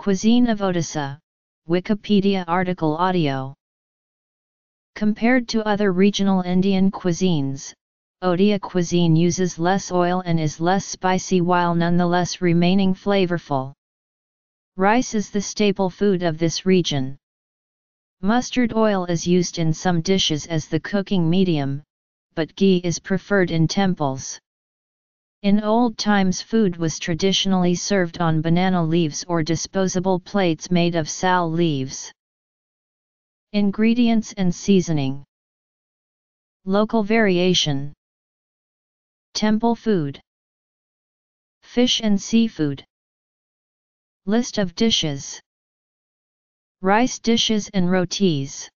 Cuisine of Odisha, Wikipedia article audio. Compared to other regional Indian cuisines, Odia cuisine uses less oil and is less spicy while nonetheless remaining flavorful. Rice is the staple food of this region. Mustard oil is used in some dishes as the cooking medium, but ghee is preferred in temples. In old times food was traditionally served on banana leaves or disposable plates made of sal leaves. Ingredients and seasoning. Local variation. Temple food. Fish and seafood. List of dishes. Rice dishes and rotis.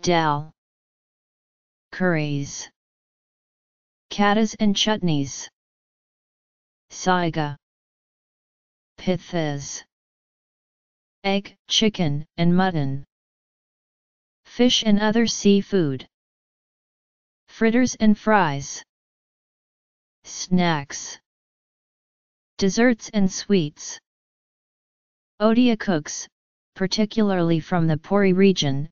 Dal. Curries Khattas and chutneys. Saiga. Pithas. Egg, chicken, and mutton. Fish and other seafood. Fritters and fries. Snacks. Desserts and sweets. Odia cooks, particularly from the Puri region,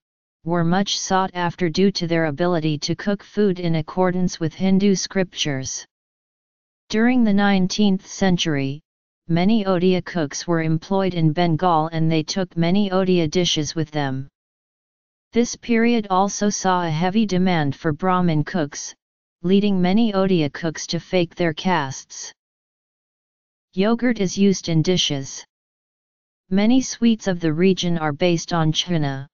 were much sought after due to their ability to cook food in accordance with Hindu scriptures. During the 19th century, many Odia cooks were employed in Bengal and they took many Odia dishes with them. This period also saw a heavy demand for Brahmin cooks, leading many Odia cooks to fake their castes. Yogurt is used in dishes. Many sweets of the region are based on chana.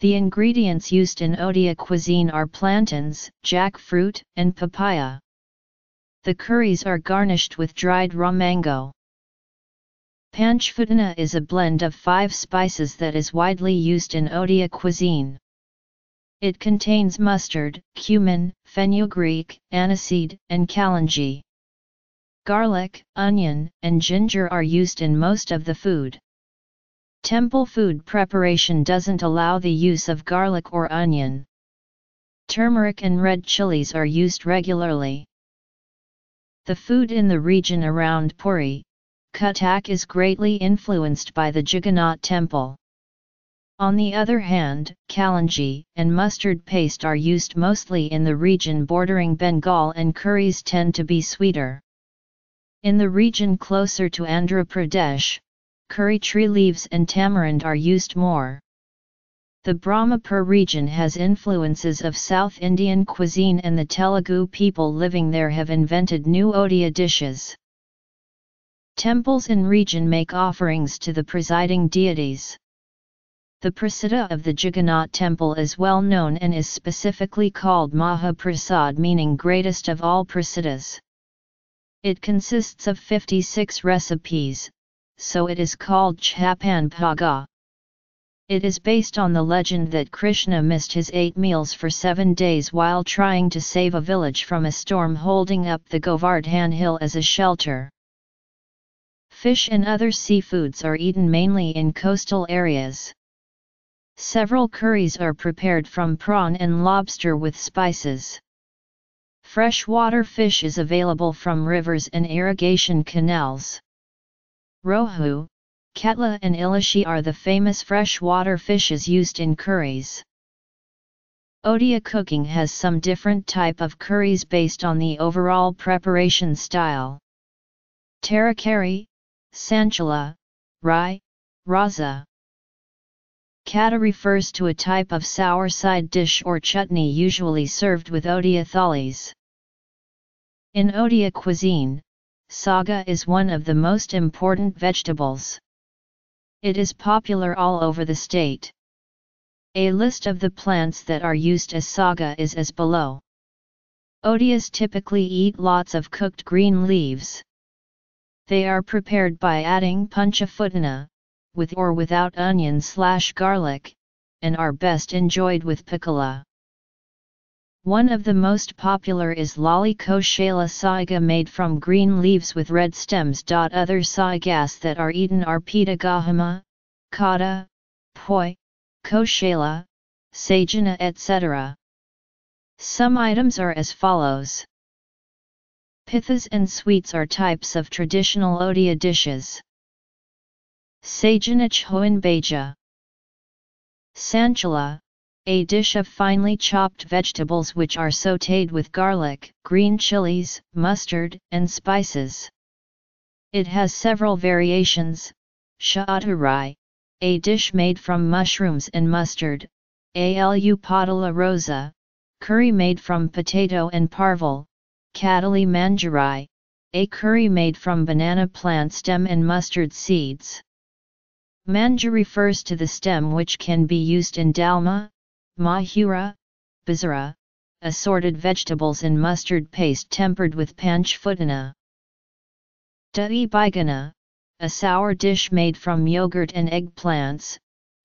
The ingredients used in Odia cuisine are plantains, jackfruit, and papaya. The curries are garnished with dried raw mango. Panchfutana is a blend of five spices that is widely used in Odia cuisine. It contains mustard, cumin, fenugreek, aniseed, and kalanji. Garlic, onion, and ginger are used in most of the food. Temple food preparation doesn't allow the use of garlic or onion. Turmeric and red chilies are used regularly. The food in the region around Puri, Cuttack is greatly influenced by the Jagannath temple. On the other hand, kalanji and mustard paste are used mostly in the region bordering Bengal and curries tend to be sweeter. In the region closer to Andhra Pradesh, curry tree leaves and tamarind are used more. The Brahmapur region has influences of South Indian cuisine and the Telugu people living there have invented new Odia dishes. Temples in region make offerings to the presiding deities. The prasada of the Jagannath temple is well known and is specifically called Mahaprasad meaning greatest of all prasadas. It consists of 56 recipes, so it is called Chhapan Bhoga. It is based on the legend that Krishna missed his eight meals for seven days while trying to save a village from a storm holding up the Govardhan hill as a shelter. Fish and other seafoods are eaten mainly in coastal areas. Several curries are prepared from prawn and lobster with spices. Freshwater fish is available from rivers and irrigation canals. Rohu, Katla and Ilishi are the famous freshwater fishes used in curries. Odia cooking has some different type of curries based on the overall preparation style. Tarakari, Sanchala, Rai, Raza. Khatta refers to a type of sour side dish or chutney usually served with Odia thalis. In Odia cuisine, saga is one of the most important vegetables. It is popular all over the state. A list of the plants that are used as saga is as below. Odias typically eat lots of cooked green leaves. They are prepared by adding panchafutana, with or without onion slash garlic, and are best enjoyed with pickala. One of the most popular is Lali Koshala saiga made from green leaves with red stems. Other saigas that are eaten are pita gahama, kata, poi, koshala, sajana etc. Some items are as follows. Pithas and sweets are types of traditional Odia dishes. Sajanich Hoin Beja Sanchala, a dish of finely chopped vegetables which are sautéed with garlic, green chilies, mustard, and spices. It has several variations, Shaaturai, a dish made from mushrooms and mustard, Alu Padala Rosa, curry made from potato and parval, Kadali Manjarai, a curry made from banana plant stem and mustard seeds. Manja refers to the stem which can be used in dalma, mahura, Besara, assorted vegetables and mustard paste tempered with panchfutana. Dahi baigana, a sour dish made from yogurt and eggplants,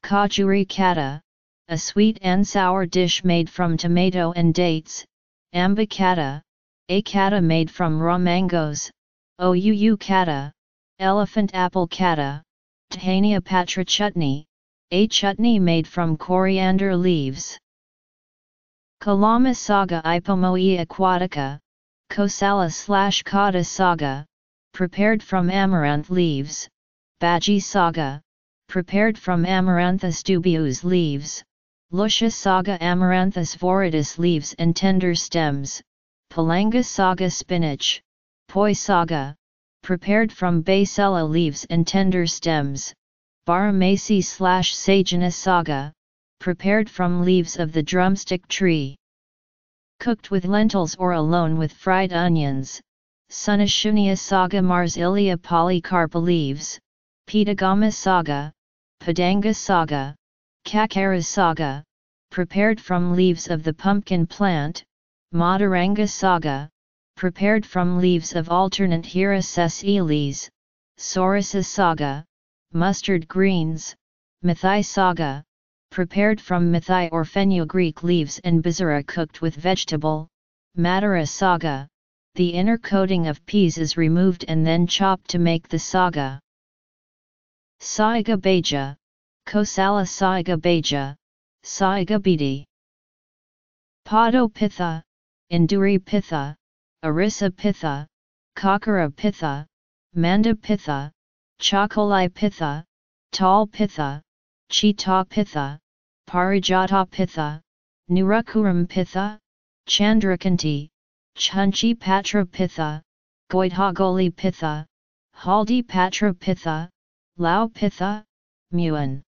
kajuri kata, a sweet and sour dish made from tomato and dates, amba kata, a kata made from raw mangoes, ouu kata, elephant apple kata. Dhania Patra chutney, a chutney made from coriander leaves. Kalama saga Ipomoea aquatica, Kosala slash Kata saga, prepared from amaranth leaves, Baji saga, prepared from Amaranthus dubius leaves, Lucia saga Amaranthus viridis leaves and tender stems, Palanga saga spinach, Poi saga, prepared from Basella leaves and tender stems, Baramasi slash saga, prepared from leaves of the drumstick tree. Cooked with lentils or alone with fried onions, Sunashunya saga Marsilea polycarpa leaves, Pitagama saga, Padanga saga, Kakara saga, prepared from leaves of the pumpkin plant, Madaranga saga, prepared from leaves of alternate eles, Sorasa saga, mustard greens, Mathai saga, prepared from Mathai or fenugreek leaves and besara cooked with vegetable, Madara saga, the inner coating of peas is removed and then chopped to make the saga. Saiga Beja, Kosala Saiga Beja, Saiga Bidi. Pado Pitha, Induri Pitha, Arisa Pitha, Kakara Pitha, Manda Pitha, Chakolai Pitha, Tal Pitha, Chita Pitha, Parijata Pitha, Nirakuram Pitha, Chandrakanti, Chunchi Patra Pitha, Goidhagoli Pitha, Haldi Patra Pitha, Lao Pitha, Muan.